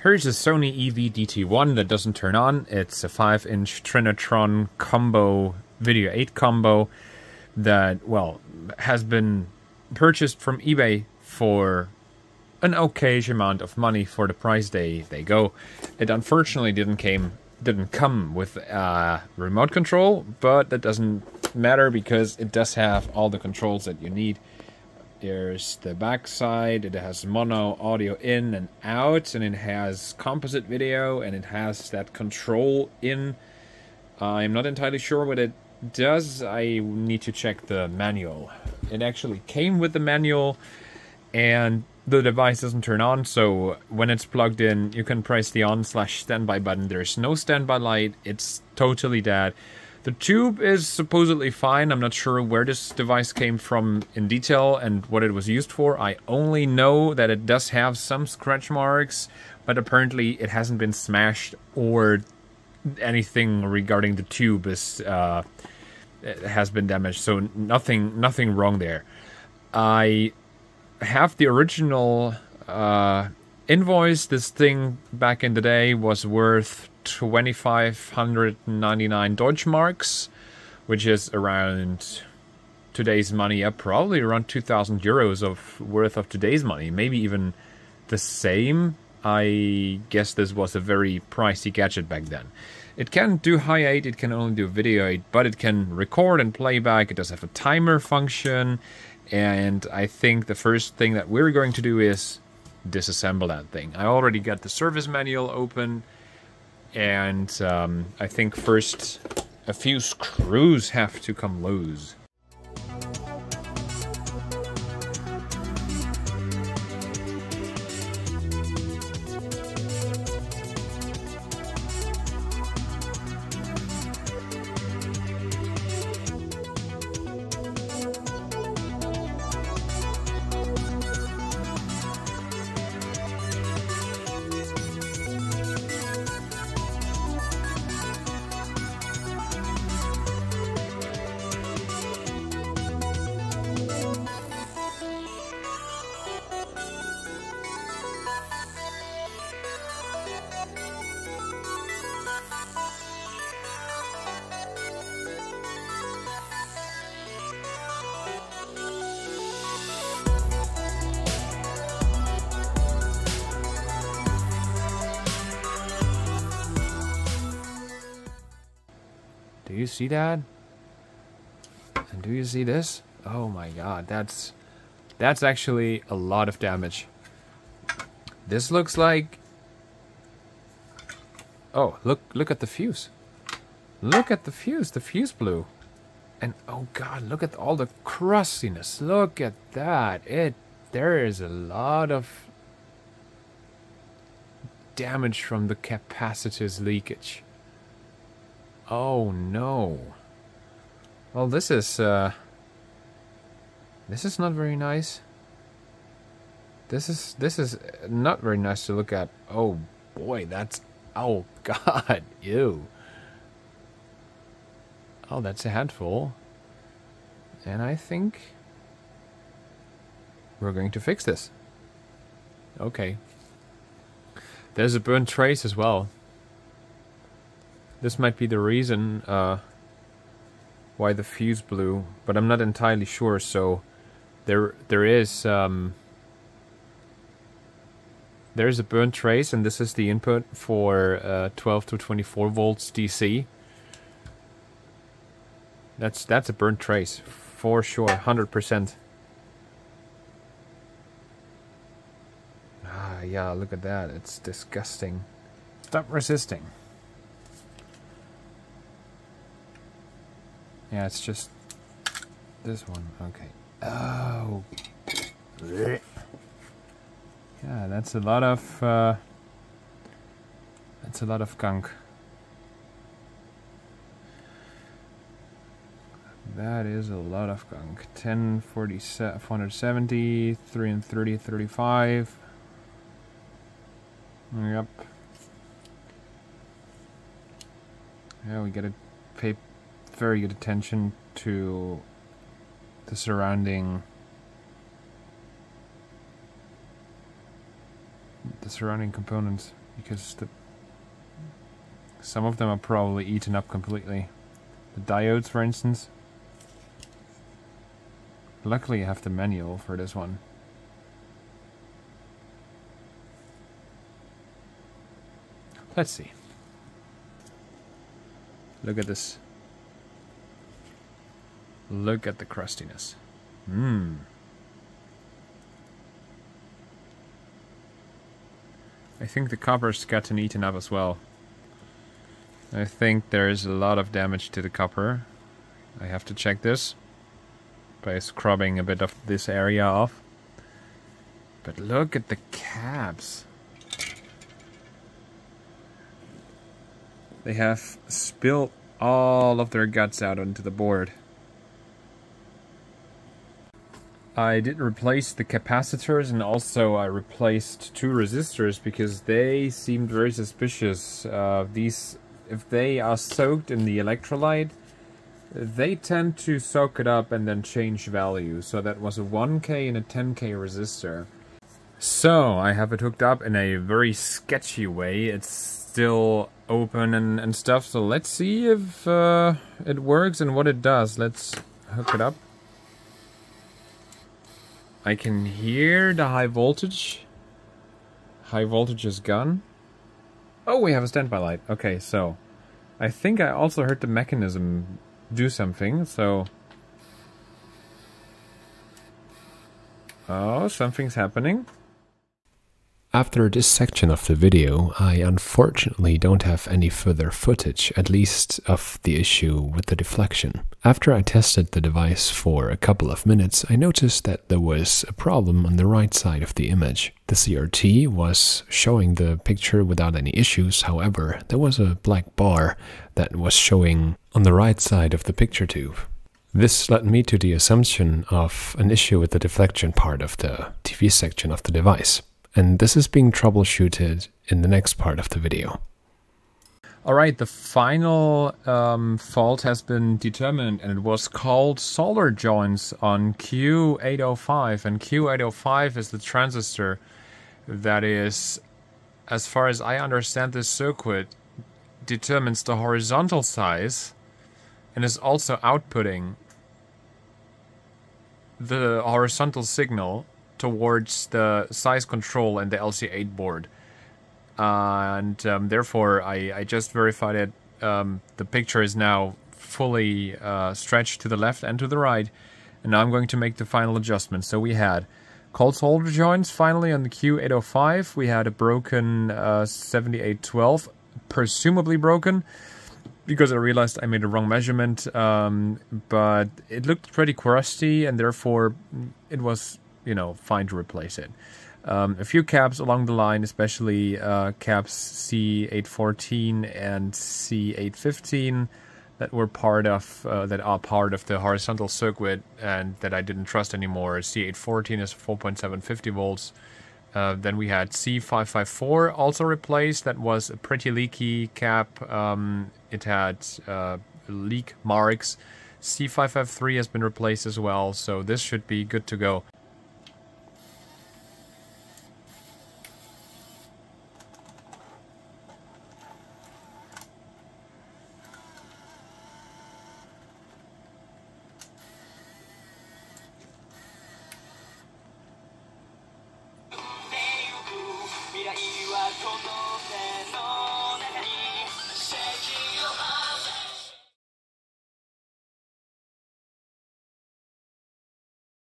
Here's a Sony EV DT1 that doesn't turn on. It's a 5-inch Trinitron combo, Video 8 combo that, well, has been purchased from eBay for an okayish amount of money for the price they, they go. It unfortunately didn't came didn't come with uh, remote control, but that doesn't matter because it does have all the controls that you need. There's the back side, it has mono audio in and out, and it has composite video, and it has that control in. I'm not entirely sure what it does. I need to check the manual. It actually came with the manual, and the device doesn't turn on, so when it's plugged in, you can press the on slash standby button. There's no standby light, it's totally dead. The tube is supposedly fine. I'm not sure where this device came from in detail and what it was used for. I only know that it does have some scratch marks, but apparently it hasn't been smashed or anything regarding the tube is uh, has been damaged. So nothing, nothing wrong there. I have the original uh, invoice. This thing back in the day was worth 2,599 Deutsche Marks, which is around today's money up, probably around 2,000 euros of worth of today's money, maybe even the same. I guess this was a very pricey gadget back then. It can do Hi8, it can only do video 8, but it can record and playback. It does have a timer function. And I think the first thing that we're going to do is disassemble that thing. I already got the service manual open, and um, I think first a few screws have to come loose. See that? And do you see this? Oh my god, that's that's actually a lot of damage. This looks like Oh, look look at the fuse. Look at the fuse. The fuse blew. And oh god, look at all the crustiness. Look at that. It there is a lot of damage from the capacitor's leakage. Oh no. Well, this is, uh... This is not very nice. This is, this is not very nice to look at. Oh boy, that's, oh god, ew. Oh, that's a handful. And I think we're going to fix this. Okay. There's a burnt trace as well. This might be the reason uh, why the fuse blew, but I'm not entirely sure. So there, there is um, there is a burnt trace, and this is the input for uh, 12 to 24 volts DC. That's that's a burnt trace for sure, hundred percent. Ah, yeah, look at that. It's disgusting. Stop resisting. Yeah, it's just this one. Okay. Oh. Yeah, that's a lot of uh, that's a lot of gunk. That is a lot of gunk. 10, 40, 470, 3 and 30, 35. Yep. Yeah, we gotta pay very good attention to the surrounding the surrounding components. because the some of them are probably eaten up completely. The diodes, for instance. Luckily, I have the manual for this one. Let's see. Look at this. Look at the crustiness. Mmm. I think the copper's gotten eaten up as well. I think there's a lot of damage to the copper. I have to check this by scrubbing a bit of this area off. But look at the caps. They have spilled all of their guts out onto the board. I did replace the capacitors and also I replaced two resistors because they seemed very suspicious. Uh, these, if they are soaked in the electrolyte, they tend to soak it up and then change value. So that was a 1K and a 10K resistor. So I have it hooked up in a very sketchy way. It's still open and, and stuff. So let's see if uh, it works and what it does. Let's hook it up. I can hear the high voltage. High voltage is gone. Oh, we have a standby light. Okay, so I think I also heard the mechanism do something, so... Oh, something's happening. After this section of the video, I unfortunately don't have any further footage, at least of the issue with the deflection. After I tested the device for a couple of minutes, I noticed that there was a problem on the right side of the image. The CRT was showing the picture without any issues, however, there was a black bar that was showing on the right side of the picture tube. This led me to the assumption of an issue with the deflection part of the TV section of the device and this is being troubleshooted in the next part of the video. Alright, the final um, fault has been determined and it was cold solder joints on Q805 and Q805 is the transistor that is, as far as I understand this circuit, determines the horizontal size and is also outputting the horizontal signal towards the size control and the LC8 board. Uh, and um, therefore, I, I, just verified it. Um, the picture is now fully uh, stretched to the left and to the right. And now I'm going to make the final adjustment. So we had cold solder joints finally on the Q805. We had a broken uh, 7812, presumably broken because I realized I made a wrong measurement. Um, but it looked pretty crusty and therefore it was you know, fine to replace it. Um, a few caps along the line, especially uh, caps C814 and C815 that were part of uh, that are part of the horizontal circuit and that I didn't trust anymore. C814 is 4.750 volts. Uh, then we had C554 also replaced. That was a pretty leaky cap. Um, it had uh, leak marks. C553 has been replaced as well, so this should be good to go.